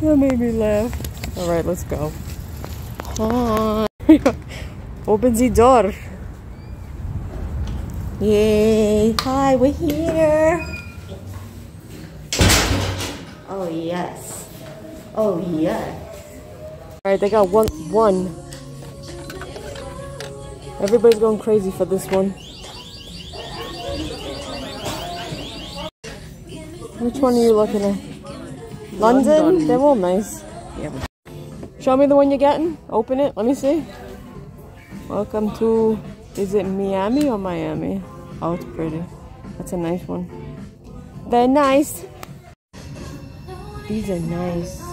that made me laugh. All right, let's go. Open the door. Yay. Hi, we're here. Oh, yes. Oh, yes. All right, they got one. One. Everybody's going crazy for this one. Which one are you looking at? London? London. They're all nice. Yeah, Show me the one you're getting. Open it. Let me see. Welcome to. Is it Miami or Miami? Oh, it's pretty. That's a nice one. They're nice. These are nice.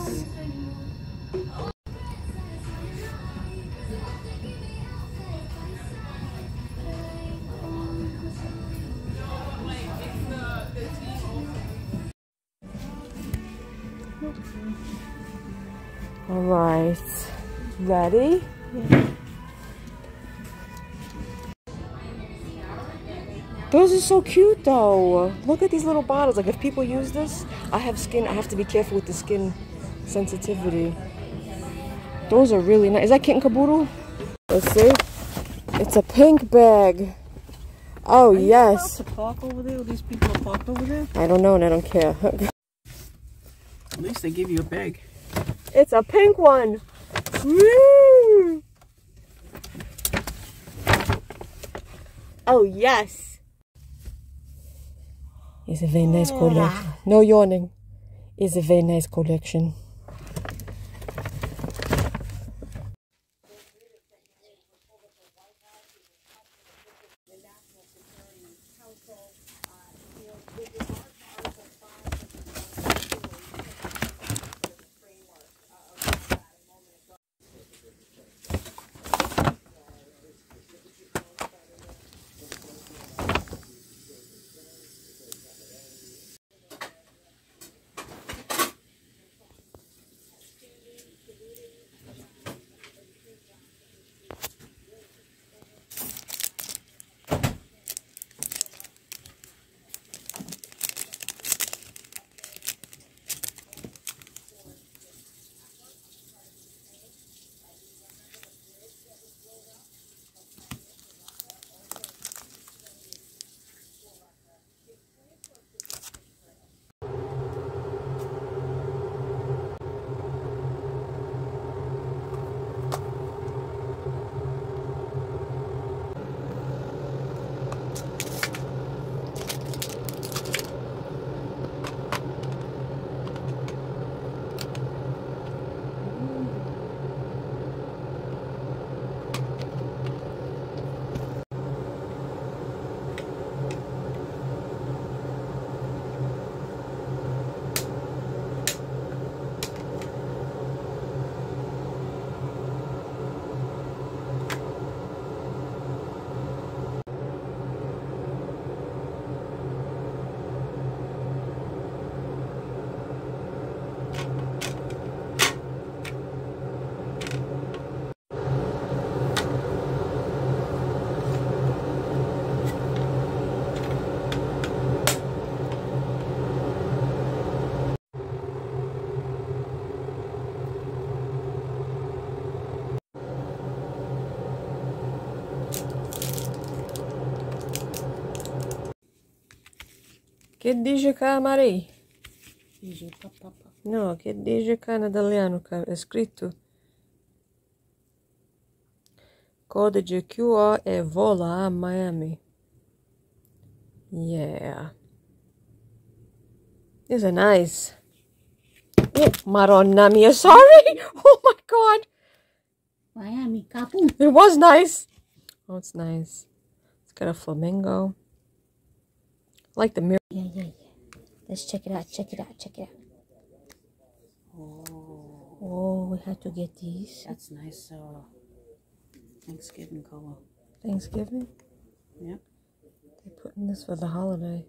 All right. Ready? Those are so cute though. Look at these little bottles. Like if people use this, I have skin, I have to be careful with the skin sensitivity. Those are really nice. Is that kitten caboodle? Let's see. It's a pink bag. Oh Are yes. park over there? Or these people over there? I don't know and I don't care. At least they give you a bag. it's a pink one. Woo! Oh yes. It's a very nice collection. No yawning. It's a very nice collection. Che dice Marie? Dice papà. No, che dice qua in italiano? Ca- È scritto. Codice QR e vola a Miami. Yeah. These are nice. Oh, Maronna mia, sorry! Oh my god! Miami kaput. It was nice. Oh, it's nice. It's got a flamingo. I like the mirror. Yeah, yeah, yeah. Let's check it out. Check it out. Check it out. Oh, Oh, we have to get these. that's nice. Uh, Thanksgiving color. Thanksgiving. Yep. They're putting this for the holiday.